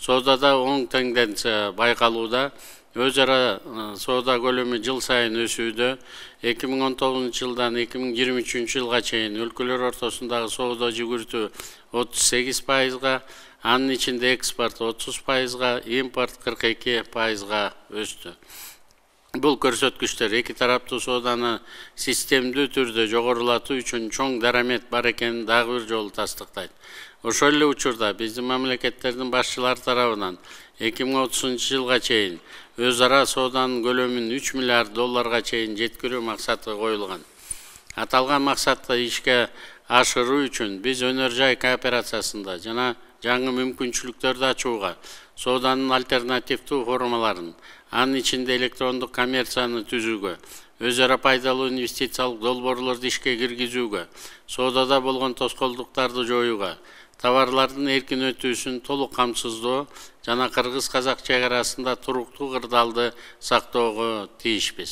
соодада оң тенденция байкалууда. Өз ара соода көлөмү жыл сайын өсүүдө эки миң он тогузунчу жылдан эки миң жыйырма үчүнчү жылга чейин өлкөлөр ортосундагы соода жүгүртүү отуз сегиз пайызга анын ичинде экспорт отуз пайызга импорт кырк эки пайызга өстү бул көрсөткүчтөр эки тараптуу сооданы системдүү түрдө жогорулатуу үчүн чоң дарамет бар экенин дагы бир жолу тастыктайт. Ошол эле учурда биздин мамлекеттердин башчылары тарабынан эки миң отузунчу жылга чейин өз ара сооданын көлөмүн үч миллиард долларга чейин жеткирүү максаты коюлган. Аталган максатты ишке ашыруу үчүн биз өнөр жай кооперациясында жана жаңы мүмкүнчүлүктөрдү ачууга сооданын альтернативдүү формаларын анын ичинде электрондук коммерцияны түзүүгө өз ара пайдалуу инвестициялык долбоорлорду ишке киргизүүгө соодада болгон тоскоолдуктарды жоюуга товарлардын эркин өтүүсүн толук камсыздоо жана кыргыз казак чек арасында туруктуу кырдаалды сактоого тийишпиз